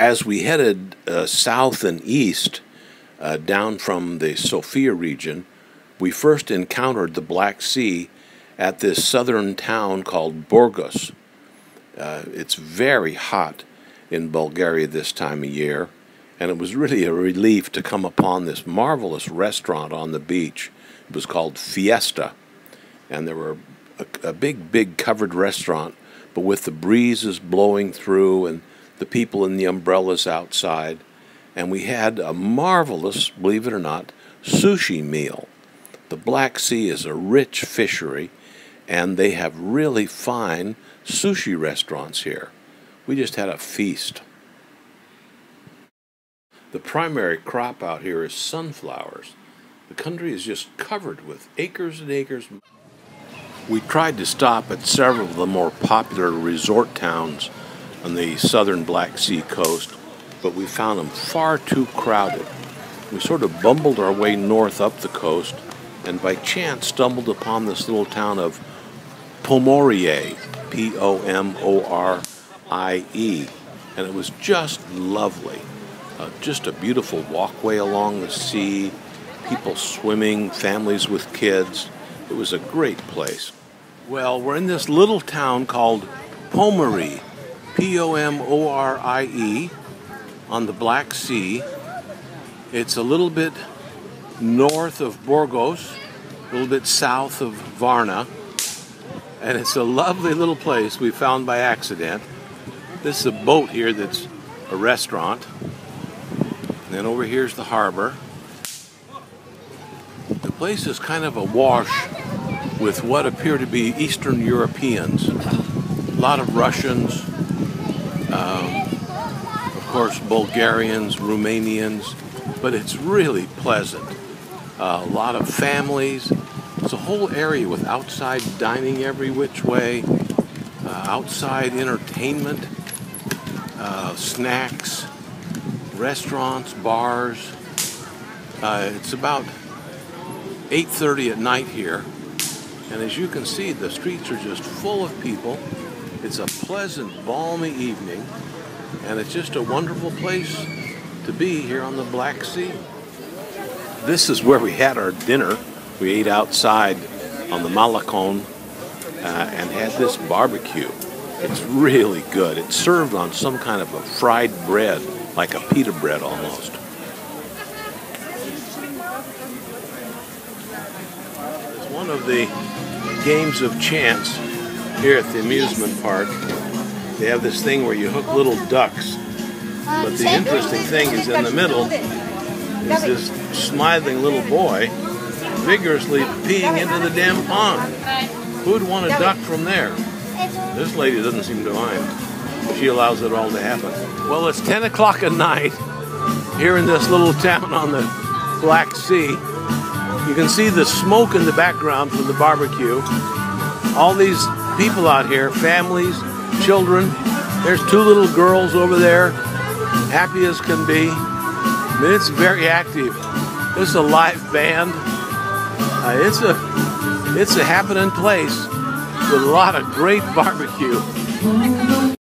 as we headed uh, south and east uh, down from the Sofia region, we first encountered the Black Sea at this southern town called Burgas. Uh, it's very hot in Bulgaria this time of year, and it was really a relief to come upon this marvelous restaurant on the beach. It was called Fiesta, and there were a, a big, big covered restaurant, but with the breezes blowing through and the people in the umbrellas outside. And we had a marvelous, believe it or not, sushi meal. The Black Sea is a rich fishery, and they have really fine sushi restaurants here. We just had a feast. The primary crop out here is sunflowers. The country is just covered with acres and acres. We tried to stop at several of the more popular resort towns on the southern Black Sea coast, but we found them far too crowded. We sort of bumbled our way north up the coast and by chance stumbled upon this little town of Pomorie, P O M O R I E, and it was just lovely. Uh, just a beautiful walkway along the sea, people swimming, families with kids. It was a great place. Well, we're in this little town called Pomorie, P O M O R I E, on the Black Sea. It's a little bit north of Burgas, a little bit south of Varna, and it's a lovely little place we found by accident. This is a boat here that's a restaurant. And then over here's the harbor. The place is kind of a wash with what appear to be Eastern Europeans. A lot of Russians, um, of course, Bulgarians, Romanians, but it's really pleasant. Uh, a lot of families. It's a whole area with outside dining every which way, uh, outside entertainment, uh, snacks, restaurants, bars. Uh, it's about 8.30 at night here. And as you can see, the streets are just full of people. It's a pleasant, balmy evening, and it's just a wonderful place to be here on the Black Sea. This is where we had our dinner. We ate outside on the Malakon uh, and had this barbecue. It's really good. It's served on some kind of a fried bread, like a pita bread almost. It's one of the games of chance here at the amusement park. They have this thing where you hook little ducks. But the interesting thing is in the middle is this smiling little boy vigorously peeing into the damn pond. Who'd want a duck from there? This lady doesn't seem to mind. She allows it all to happen. Well, it's 10 o'clock at night here in this little town on the Black Sea. You can see the smoke in the background from the barbecue. All these people out here, families, children. There's two little girls over there, happy as can be. I mean, it's very active. This is a live band. Uh, it's a it's a happening place with a lot of great barbecue.